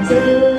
to